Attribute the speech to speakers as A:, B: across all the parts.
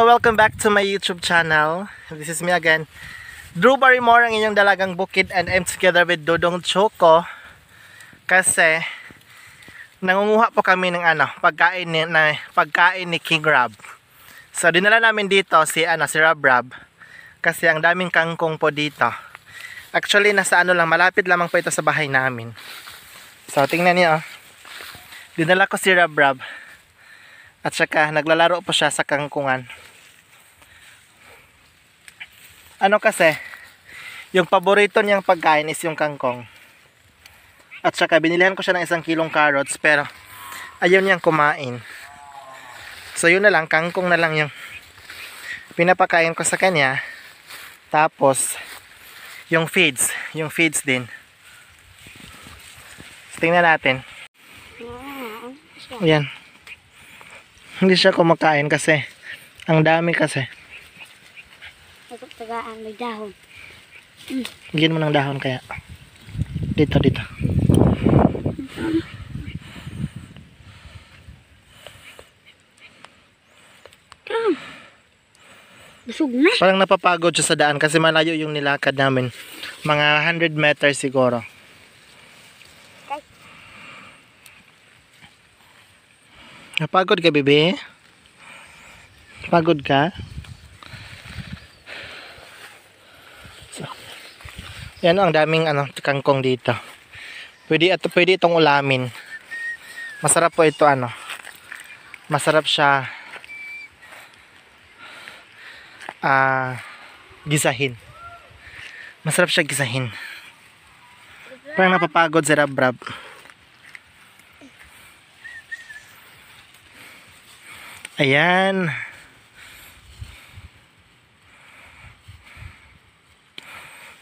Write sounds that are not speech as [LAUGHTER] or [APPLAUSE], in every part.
A: Hello, welcome back to my YouTube channel. This is me again. Drew Barrymore ang inyong dalagang bukid and I'm together with Dodong Choco. Kasi nangunguha po kami ng ano, pagkain ni, na, pagkain ni King Rab. So dinala namin dito si ano si Rab Rab kasi ang daming kangkong po dito. Actually nasa ano lang malapit lamang po ito sa bahay namin. So tingnan niyo oh. Dinala ko si Rab Rab. At saka naglalaro po siya sa kangkungan. Ano kasi, yung paborito niyang pagkain is yung kangkong. At saka binilihan ko siya ng isang kilong carrots pero ayaw niyang kumain. So yun na lang, kangkong na lang yung pinapakain ko sa kanya. Tapos, yung feeds, yung feeds din. So, tingnan natin. Yan. Hindi siya kumakain kasi ang dami kasi.
B: Tagaan may dahon.
A: Bigyan mo ng dahon kaya. Dito, dito.
B: Busog na.
A: Parang napapagod siya sa daan kasi malayo yung nilakad namin. Mga 100 meters siguro. Napagod ka, bebe? Pagod ka? Yan ang daming ano, kangkong dito. Pwede, at pwede itong ulamin. Masarap po ito ano. Masarap siya ah gisahin. Masarap siya gisahin. Parang napapagod si Rab Rab. Ayan.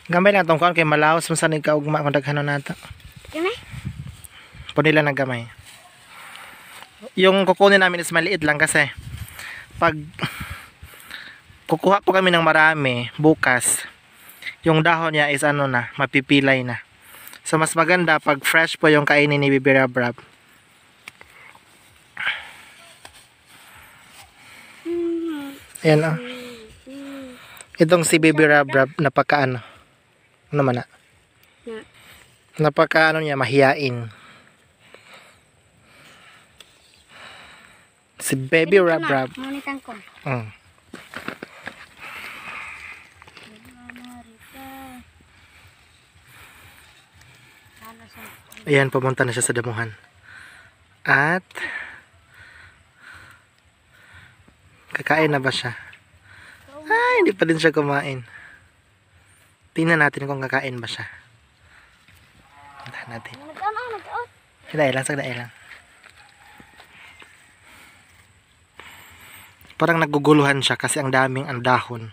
A: Gamay lang itong kuhan kay malaos mo sa nagkaugma kung daghanon nato.
B: Kami?
A: Po nila naggamay. Yung kukunin namin is maliit lang kasi pag kukuha po kami ng marami bukas, yung dahon niya is ano na, mapipilay na. So mas maganda pag fresh po yung kainin ni Bibi Rab Rab. Ayan oh. Itong si Bibi Rab Rab napaka ano. Ano man na?
B: Na.
A: Napaka ano niya mahiyain. Si Baby Rab Rab.
B: Ngunitang ko.
A: Mm. Ayan, pumunta na siya sa damuhan. At kakain na ba siya? Ay, hindi pa din siya kumain. Tingnan natin kung kakain ba siya. Tingnan natin. Sagday lang, sagday lang. Parang naguguluhan siya kasi ang daming ang dahon.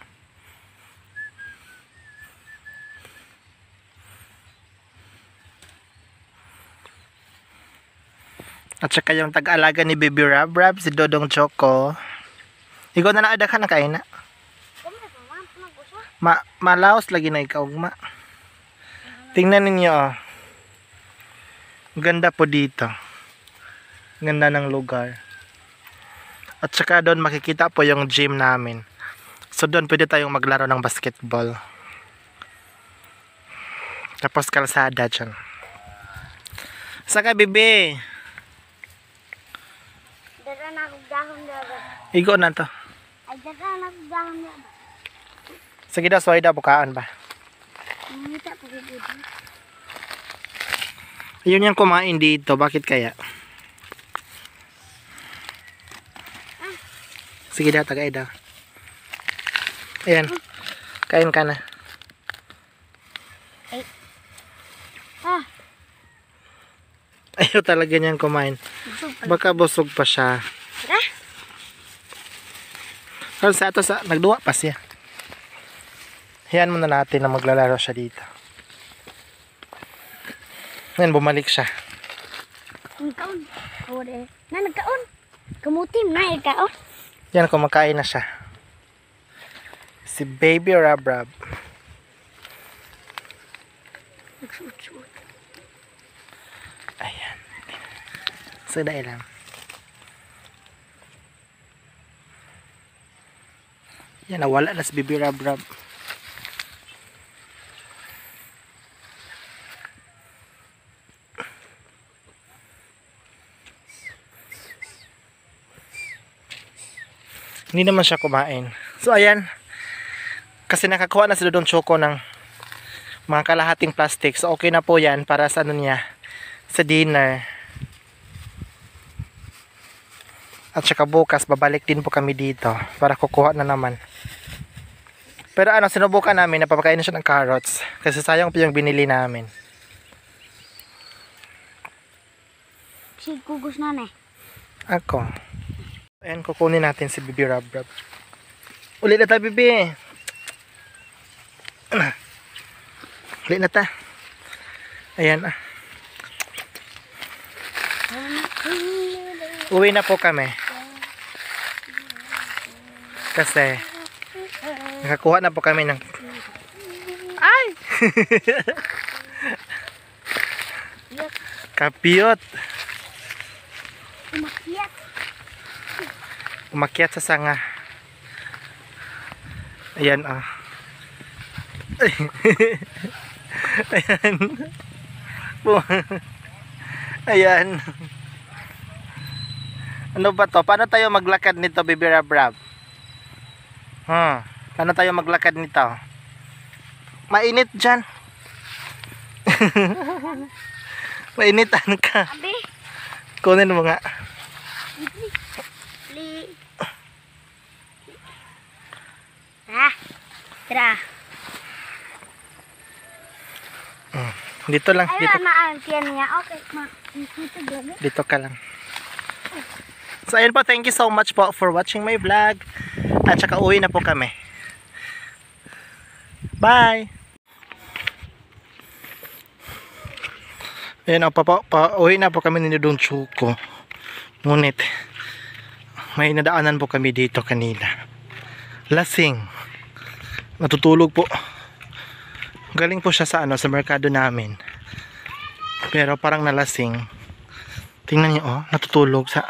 A: At saka yung tag-alaga ni Baby Rab Rab, si Dodong Choco. Ikaw na naada ka na kain na.
B: Kami na pa, mag-usa.
A: Ma malaos lagi na ikaw ma. Tingnan ninyo oh. Ganda po dito. Ganda ng lugar. At saka doon makikita po yung gym namin. So doon pwede tayong maglaro ng basketball. Tapos kalsada dyan. Saka bibi.
B: Dara na akong dahon dara.
A: Igo na to.
B: Ay, dara na akong dahon dara.
A: Sige daw, sway daw, bukaan ba? Yun yung kumain dito. Bakit kaya? Sige daw, tagay daw. Ayan. Kain ka na.
B: Ah,
A: Ayaw talaga niyan kumain. Baka busog pa siya.
B: Tara.
A: Pero sa ato sa nagduwa pa siya. Hayaan muna natin na maglalaro siya dito. Ngayon bumalik siya.
B: Nagkaon. Kore. Na, nagkaon. Kamutim na, nagkaon.
A: Yan, kumakain na siya. Si Baby Rab Rab.
B: Nagsuot-suot.
A: Ayan. Dahil lang. Yan, nawala na si Bibi Rab Rab. Hindi naman siya kumain. So, ayan. Kasi nakakuha na si Dodong Choco ng mga kalahating plastic. So, okay na po yan para sa ano niya, sa dinner. At saka bukas, babalik din po kami dito para kukuha na naman. Pero ano, sinubukan namin, napapakain na siya ng carrots. Kasi sayang po yung binili namin.
B: Si kugos na na.
A: Ako. Ayan, kukunin natin si Bibi Rab Rab. Uli na ta, Bibi. Uli na ta. Ayan ah. Uwi na po kami. Kasi nakakuha na po kami ng Ay! [LAUGHS] Kapiyot.
B: Umakyat.
A: Umakyat sa sanga. Ayan ah. [LAUGHS] Ayan. [LAUGHS] Ayan. Ano ba to? Paano tayo maglakad nito, Bibi Rab Rab? Hmm. Paano tayo maglakad nito? Mainit dyan. [LAUGHS] Mainitan ka. Kunin mo nga.
B: Ah. Tara.
A: Dito lang.
B: Ay,
A: Dito,
B: maangkian niya. Okay, ma. Dito gabi.
A: dito ka lang. So ayun po, thank you so much po for watching my vlog. At saka uwi na po kami. Bye! Ayun, pa, pa, pa, uwi na po kami ni Dong Chuko. Ngunit, may nadaanan po kami dito kanina. Lasing. Natutulog po. Galing po siya sa ano, sa merkado namin. Pero parang nalasing. Tingnan niyo oh, natutulog sa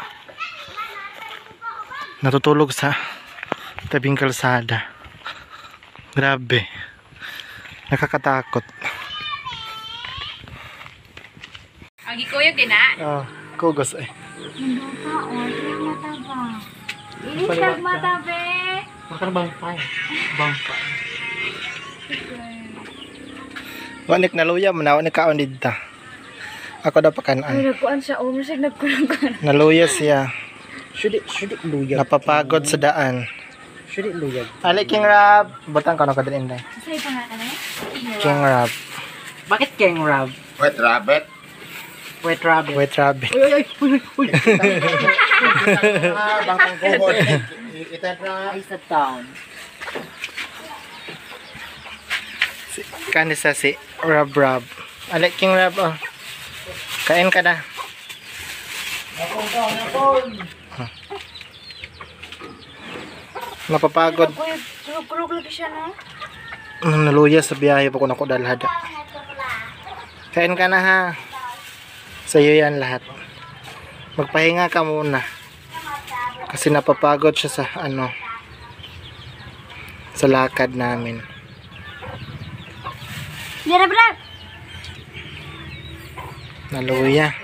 A: natutulog sa tabing kalsada. Grabe. Nakakatakot.
C: Agi kuyog din na.
A: Oh, kugos eh.
B: Ang bata, oh. Ito mata ba?
A: Makan bangpay. Bangpay. Wanik na luya, manawa ni kaon dito. Ako daw
C: Ay,
A: pakanan.
C: nagkuan siya. Oh, masig nagkulan
A: Naluya siya.
D: Should it luyag?
A: Napapagod sa daan.
D: Should it luyag?
A: Ali King Rab. Butang ka na kadalin na.
C: Sa'yo pa nga ka na eh.
A: King Rab.
D: Bakit King Rab?
E: Wet rabbit.
D: Wait, Rabbit.
A: Wait, Rabbit.
D: Uy, uy, uy, uy, uy. [LAUGHS]
E: Ah, bangkang kuhod. Ita na.
D: Ay, sa town.
A: Kani sa si Rab Rab. Ali King Rab. Oh. Kain ka na. Napapagod.
C: Kuyog, sulog-kulog lagi siya no.
A: Naluya sa biyahe pa ko na ko dalhada. Kain ka na ha. Sa'yo yan lahat. Magpahinga ka muna. Kasi napapagod siya sa ano sa lakad namin. Naluya.